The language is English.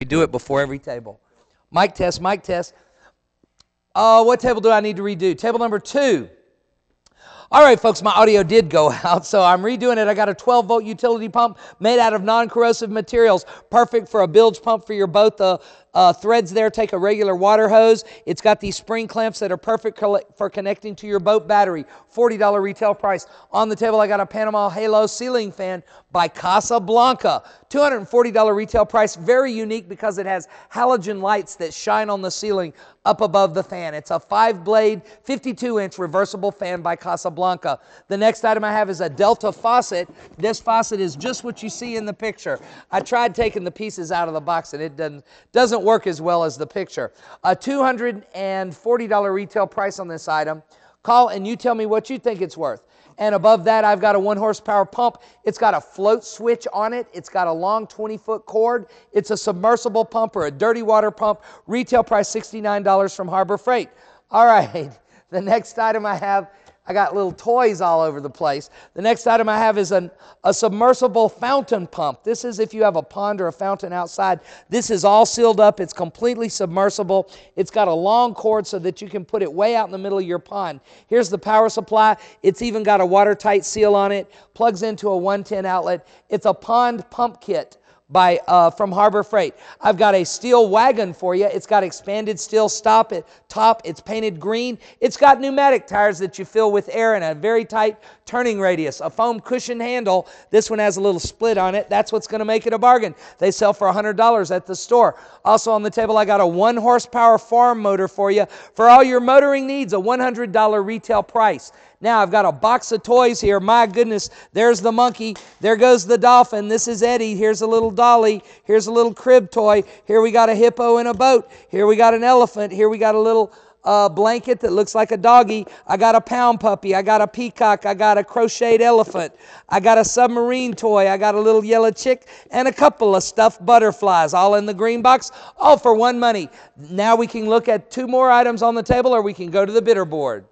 We do it before every table. Mic test, mic test. Uh, what table do I need to redo? Table number two. All right, folks, my audio did go out, so I'm redoing it. I got a 12 volt utility pump made out of non corrosive materials, perfect for a bilge pump for your boat. The uh, threads there take a regular water hose. It's got these spring clamps that are perfect for connecting to your boat battery. $40 retail price. On the table, I got a Panama Halo ceiling fan by Casablanca. $240 retail price. Very unique because it has halogen lights that shine on the ceiling up above the fan. It's a five blade, 52 inch reversible fan by Casablanca. The next item I have is a Delta faucet. This faucet is just what you see in the picture. I tried taking the pieces out of the box and it doesn't, doesn't work as well as the picture. A $240 retail price on this item. Call and you tell me what you think it's worth. And above that, I've got a one horsepower pump. It's got a float switch on it. It's got a long 20 foot cord. It's a submersible pump or a dirty water pump. Retail price $69 from Harbor Freight. All right, the next item I have I got little toys all over the place. The next item I have is an, a submersible fountain pump. This is if you have a pond or a fountain outside. This is all sealed up. It's completely submersible. It's got a long cord so that you can put it way out in the middle of your pond. Here's the power supply. It's even got a watertight seal on it. Plugs into a 110 outlet. It's a pond pump kit by uh, from Harbor Freight. I've got a steel wagon for you. It's got expanded steel stop at top. It's painted green. It's got pneumatic tires that you fill with air and a very tight turning radius. A foam cushion handle. This one has a little split on it. That's what's going to make it a bargain. They sell for $100 at the store. Also on the table, I got a one horsepower farm motor for you for all your motoring needs. A $100 retail price. Now I've got a box of toys here. My goodness, there's the monkey. There goes the dolphin. This is Eddie. Here's a little dolly. Here's a little crib toy. Here we got a hippo in a boat. Here we got an elephant. Here we got a little uh, blanket that looks like a doggy. I got a pound puppy. I got a peacock. I got a crocheted elephant. I got a submarine toy. I got a little yellow chick and a couple of stuffed butterflies, all in the green box, all for one money. Now we can look at two more items on the table or we can go to the bidder board.